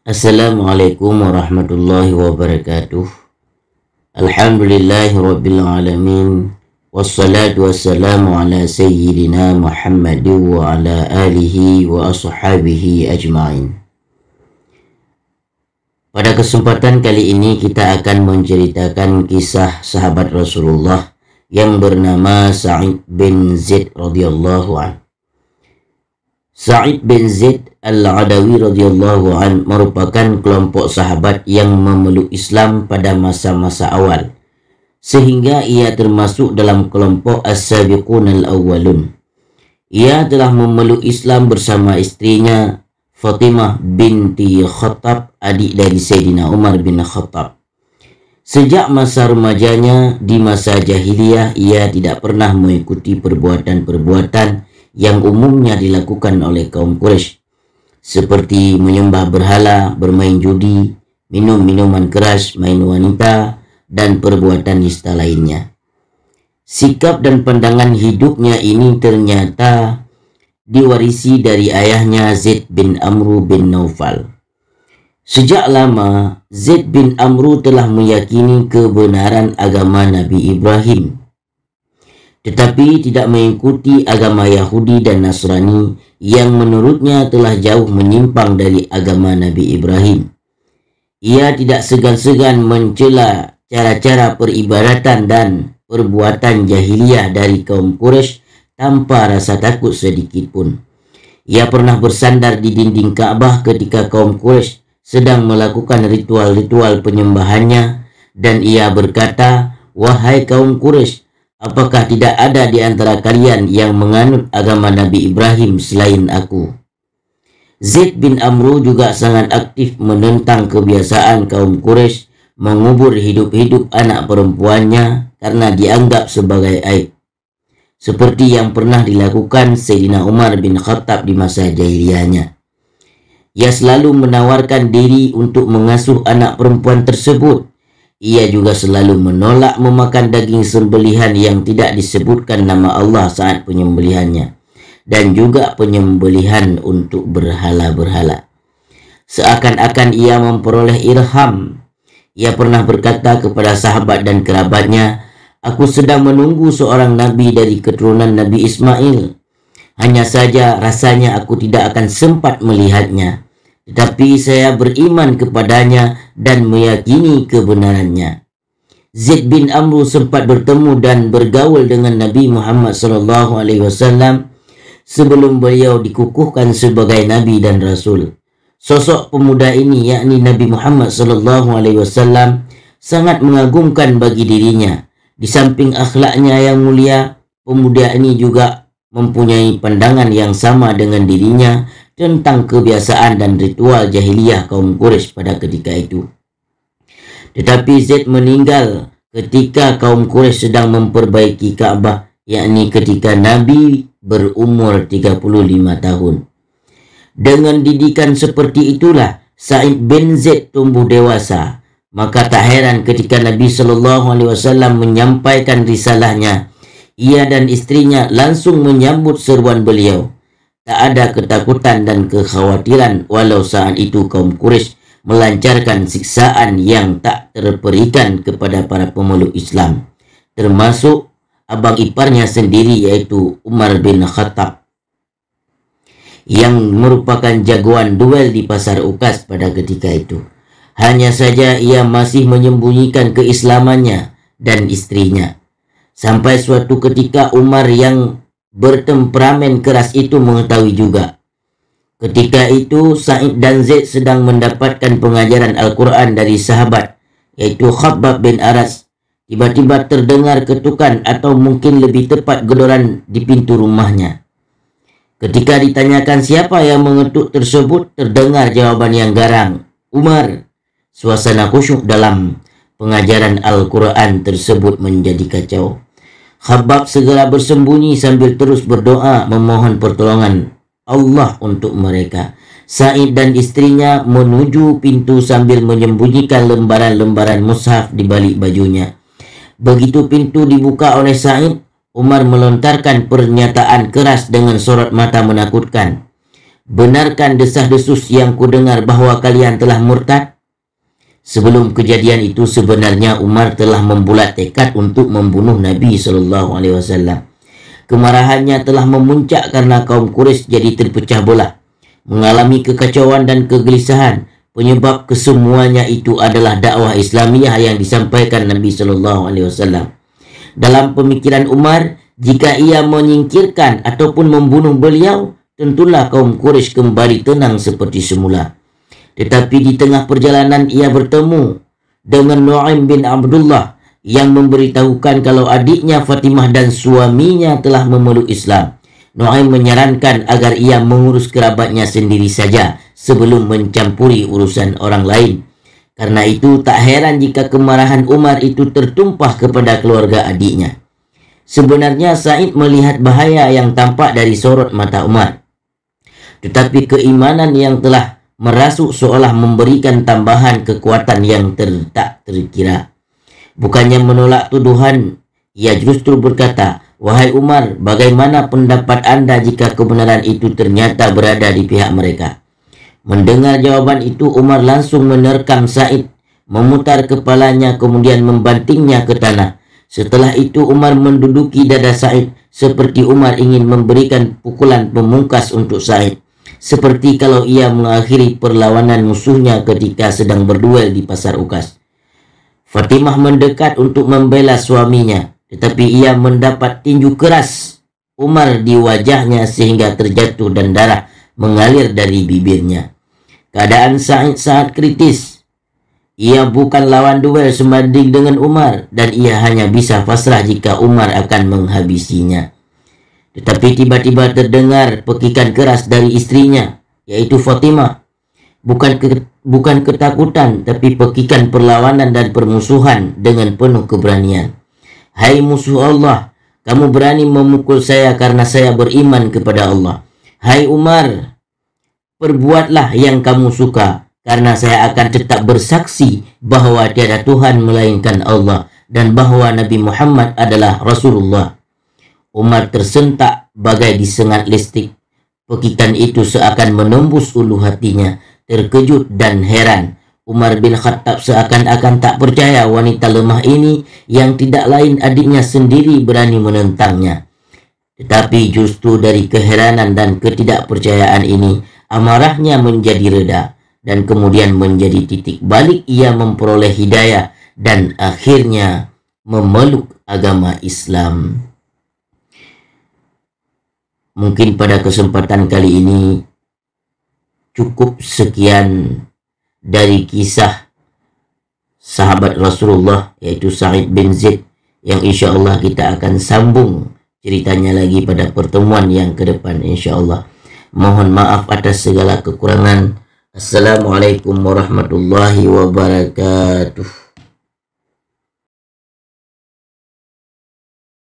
Assalamualaikum warahmatullahi wabarakatuh. Alhamdulillahi rabbil alamin. Wassalatu wassalamu ala sayyidina Muhammad wa ala alihi wa ashabihi ajma'in. Pada kesempatan kali ini kita akan menceritakan kisah sahabat Rasulullah yang bernama Sa'id bin Zaid radhiyallahu anhu. Sa'id bin Zaid Al-Adawi radhiyallahu an merupakan kelompok sahabat yang memeluk Islam pada masa-masa awal sehingga ia termasuk dalam kelompok As-Sabiqun Al-Awwalun. Ia telah memeluk Islam bersama istrinya Fatimah binti Khattab adik dari Sayyidina Umar bin Khattab. Sejak masa remajanya di masa jahiliyah ia tidak pernah mengikuti perbuatan-perbuatan yang umumnya dilakukan oleh kaum Quraisy seperti menyembah berhala, bermain judi, minum minuman keras, main wanita dan perbuatan nista lainnya. Sikap dan pandangan hidupnya ini ternyata diwarisi dari ayahnya Zaid bin Amru bin Naufal. Sejak lama, Zaid bin Amru telah meyakini kebenaran agama Nabi Ibrahim tetapi tidak mengikuti agama Yahudi dan Nasrani yang menurutnya telah jauh menyimpang dari agama Nabi Ibrahim. Ia tidak segan-segan mencela cara-cara peribadatan dan perbuatan jahiliyah dari kaum Quraisy tanpa rasa takut sedikit pun. Ia pernah bersandar di dinding Ka'bah ketika kaum Quraisy sedang melakukan ritual-ritual penyembahannya dan ia berkata, "Wahai kaum Quraisy, Apakah tidak ada di antara kalian yang menganut agama Nabi Ibrahim selain aku? Zaid bin Amru juga sangat aktif menentang kebiasaan kaum Quraisy mengubur hidup-hidup anak perempuannya karena dianggap sebagai aib. Seperti yang pernah dilakukan Sayyidina Umar bin Khattab di masa jahiliyahnya. Ia selalu menawarkan diri untuk mengasuh anak perempuan tersebut ia juga selalu menolak memakan daging sembelihan yang tidak disebutkan nama Allah saat penyembelihannya dan juga penyembelihan untuk berhala-berhala. Seakan-akan ia memperoleh ilham. Ia pernah berkata kepada sahabat dan kerabatnya, Aku sedang menunggu seorang Nabi dari keturunan Nabi Ismail. Hanya saja rasanya aku tidak akan sempat melihatnya tetapi saya beriman kepadanya dan meyakini kebenarannya. Zaid bin Amru sempat bertemu dan bergaul dengan Nabi Muhammad sallallahu alaihi wasallam sebelum beliau dikukuhkan sebagai nabi dan rasul. Sosok pemuda ini yakni Nabi Muhammad sallallahu alaihi wasallam sangat mengagumkan bagi dirinya. Di samping akhlaknya yang mulia, pemuda ini juga mempunyai pandangan yang sama dengan dirinya tentang kebiasaan dan ritual jahiliyah kaum Quraisy pada ketika itu. Tetapi Zaid meninggal ketika kaum Quraisy sedang memperbaiki Kaabah, yakni ketika Nabi berumur 35 tahun. Dengan didikan seperti itulah Sa'id bin Zaid tumbuh dewasa. Maka tak heran ketika Nabi sallallahu alaihi wasallam menyampaikan risalahnya, ia dan istrinya langsung menyambut seruan beliau tak ada ketakutan dan kekhawatiran walau saat itu kaum Quraisy melancarkan siksaan yang tak terperikan kepada para pemeluk Islam termasuk abang iparnya sendiri yaitu Umar bin Khattab yang merupakan jagoan duel di pasar Ukas pada ketika itu. Hanya saja ia masih menyembunyikan keislamannya dan istrinya sampai suatu ketika Umar yang bertemperamen keras itu mengetahui juga. Ketika itu Sa'id dan Zaid sedang mendapatkan pengajaran Al-Quran dari sahabat yaitu Khabbab bin Aras. Tiba-tiba terdengar ketukan atau mungkin lebih tepat gedoran di pintu rumahnya. Ketika ditanyakan siapa yang mengetuk tersebut, terdengar jawaban yang garang. Umar, suasana khusyuk dalam pengajaran Al-Quran tersebut menjadi kacau. Khabab segera bersembunyi sambil terus berdoa memohon pertolongan Allah untuk mereka. Said dan istrinya menuju pintu sambil menyembunyikan lembaran-lembaran mushaf di balik bajunya. Begitu pintu dibuka oleh Said, Umar melontarkan pernyataan keras dengan sorot mata menakutkan. Benarkan desah-desus yang kudengar bahawa kalian telah murtad? Sebelum kejadian itu sebenarnya Umar telah membulat tekad untuk membunuh Nabi sallallahu alaihi wasallam. Kemarahannya telah memuncak karena kaum Quraisy jadi terpecah belah, mengalami kekacauan dan kegelisahan. Penyebab kesemuanya itu adalah dakwah Islamiah yang disampaikan Nabi sallallahu alaihi wasallam. Dalam pemikiran Umar, jika ia menyingkirkan ataupun membunuh beliau, tentulah kaum Quraisy kembali tenang seperti semula. Tetapi di tengah perjalanan ia bertemu dengan Nu'aim bin Abdullah yang memberitahukan kalau adiknya Fatimah dan suaminya telah memeluk Islam. Nu'aim menyarankan agar ia mengurus kerabatnya sendiri saja sebelum mencampuri urusan orang lain. Karena itu tak heran jika kemarahan Umar itu tertumpah kepada keluarga adiknya. Sebenarnya Said melihat bahaya yang tampak dari sorot mata Umar tetapi keimanan yang telah merasuk seolah memberikan tambahan kekuatan yang ter tak terkira. Bukannya menolak tuduhan, ia justru berkata, Wahai Umar, bagaimana pendapat anda jika kebenaran itu ternyata berada di pihak mereka? Mendengar jawaban itu, Umar langsung menerkam Said, memutar kepalanya kemudian membantingnya ke tanah. Setelah itu Umar menduduki dada Said seperti Umar ingin memberikan pukulan pemungkas untuk Said seperti kalau ia mengakhiri perlawanan musuhnya ketika sedang berduel di pasar Ukas. Fatimah mendekat untuk membela suaminya, tetapi ia mendapat tinju keras Umar di wajahnya sehingga terjatuh dan darah mengalir dari bibirnya. Keadaan Sa'id sangat kritis. Ia bukan lawan duel sebanding dengan Umar dan ia hanya bisa pasrah jika Umar akan menghabisinya. Tetapi tiba-tiba terdengar pekikan keras dari istrinya, yaitu Fatimah. Bukan ke, bukan ketakutan, tapi pekikan perlawanan dan permusuhan dengan penuh keberanian. Hai musuh Allah, kamu berani memukul saya karena saya beriman kepada Allah. Hai Umar, perbuatlah yang kamu suka karena saya akan tetap bersaksi bahawa tiada Tuhan melainkan Allah dan bahawa Nabi Muhammad adalah Rasulullah. Umar tersentak bagai disengat listrik. Pekikan itu seakan menembus ulu hatinya, terkejut dan heran. Umar bin Khattab seakan-akan tak percaya wanita lemah ini yang tidak lain adiknya sendiri berani menentangnya. Tetapi justru dari keheranan dan ketidakpercayaan ini, amarahnya menjadi reda dan kemudian menjadi titik balik ia memperoleh hidayah dan akhirnya memeluk agama Islam. Mungkin pada kesempatan kali ini cukup sekian dari kisah sahabat Rasulullah yaitu Sa'id bin Zaid yang insya Allah kita akan sambung ceritanya lagi pada pertemuan yang ke depan insya Allah. Mohon maaf atas segala kekurangan. Assalamualaikum warahmatullahi wabarakatuh.